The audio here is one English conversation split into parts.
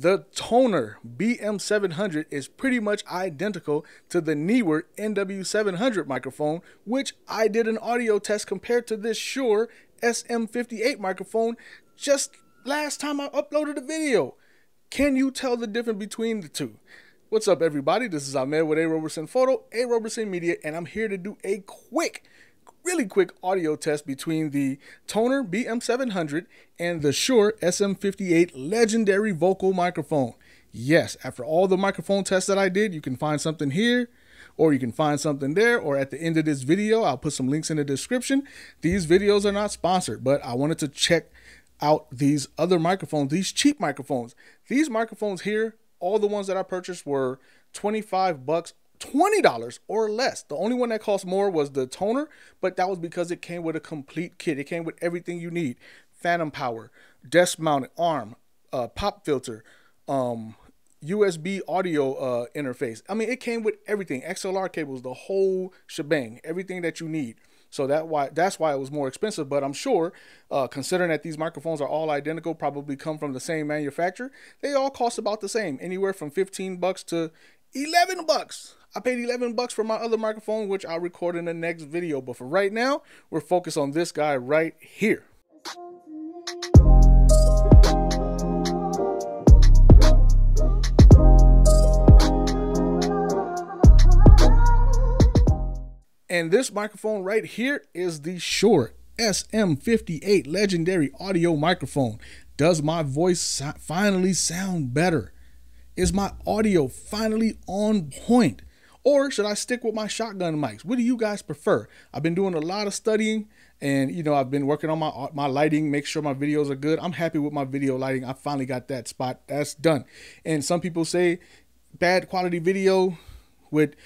The Tonor BM700 is pretty much identical to the Neewer NW700 microphone, which I did an audio test compared to this Shure SM58 microphone just last time I uploaded a video. Can you tell the difference between the two? What's up, everybody? This is Ahmed with A. Roberson Photo, A. Roberson Media, and I'm here to do a quick really quick audio test between the Tonor BM700 and the Shure SM58 legendary vocal microphone. Yes, after all the microphone tests that I did, you can find something here or you can find something there or at the end of this video, I'll put some links in the description. These videos are not sponsored, but I wanted to check out these other microphones, these cheap microphones. These microphones here, all the ones that I purchased were 25 bucks $20 or less. The only one that cost more was the Tonor, but that was because it came with a complete kit. It came with everything you need. Phantom power, desk mounted arm, uh, pop filter, um, USB audio uh, interface. I mean, it came with everything. XLR cables, the whole shebang, everything that you need. So that why that's why it was more expensive. But I'm sure, uh, considering that these microphones are all identical, probably come from the same manufacturer, they all cost about the same, anywhere from 15 bucks to 11 bucks. I paid 11 bucks for my other microphone, which I'll record in the next video. But for right now, we're focused on this guy right here. And this microphone right here is the Shure SM58 legendary audio microphone. Does my voice finally sound better? Is my audio finally on point? Or should I stick with my shotgun mics? What do you guys prefer? I've been doing a lot of studying and you know I've been working on my my lighting, make sure my videos are good. I'm happy with my video lighting. I finally got that spot. That's done. And some people say bad quality video with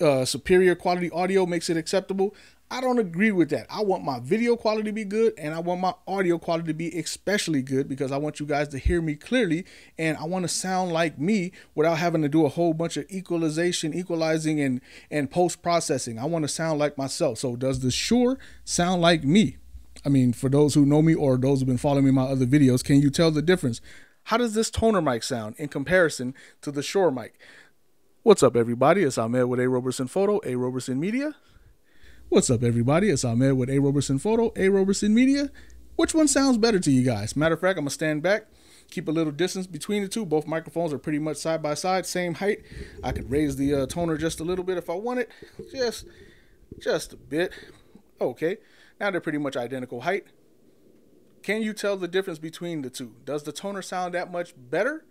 uh, superior quality audio makes it acceptable. I don't agree with that. I want my video quality to be good and I want my audio quality to be especially good because I want you guys to hear me clearly and I want to sound like me without having to do a whole bunch of equalization, equalizing and and post processing. I want to sound like myself. So does the Shure sound like me? I mean, for those who know me or those who've been following me in my other videos, can you tell the difference? How does this Tonor mic sound in comparison to the Shure mic? What's up, everybody? It's Ahmed with A. Roberson Photo, A. Roberson Media. What's up, everybody? It's Ahmed with A. Roberson Photo, A. Roberson Media. Which one sounds better to you guys? Matter of fact, I'm going to stand back, keep a little distance between the two. Both microphones are pretty much side by side, same height. I could raise the uh, Tonor just a little bit if I wanted. Just, just a bit. Okay. Now they're pretty much identical height. Can you tell the difference between the two? Does the Tonor sound that much better?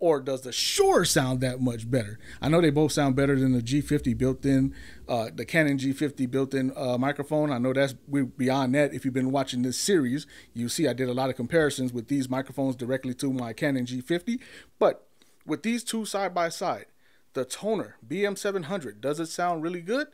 Or does the Shure sound that much better? I know they both sound better than the G50 built-in, uh, the Canon G50 built-in uh, microphone. I know that's we're beyond that. If you've been watching this series, you see I did a lot of comparisons with these microphones directly to my Canon G50. But with these two side by side, the Tonor BM700, does it sound really good?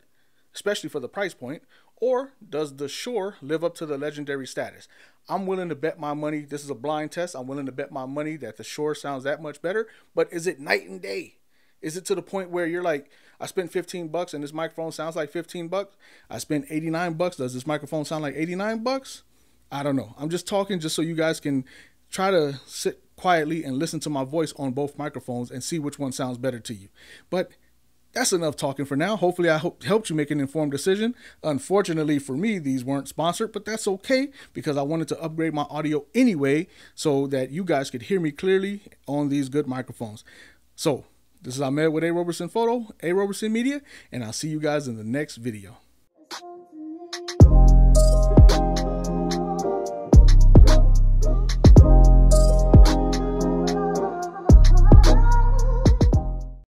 Especially for the price point, or does the Shure live up to the legendary status? I'm willing to bet my money. This is a blind test. I'm willing to bet my money that the Shure sounds that much better. But is it night and day? Is it to the point where you're like, I spent 15 bucks and this microphone sounds like 15 bucks? I spent 89 bucks. Does this microphone sound like 89 bucks? I don't know. I'm just talking just so you guys can try to sit quietly and listen to my voice on both microphones and see which one sounds better to you. But that's enough talking for now. Hopefully, I hope helped you make an informed decision. Unfortunately for me, these weren't sponsored, but that's okay because I wanted to upgrade my audio anyway so that you guys could hear me clearly on these good microphones. So, this is Ahmed with A. Roberson Photo, A. Roberson Media, and I'll see you guys in the next video.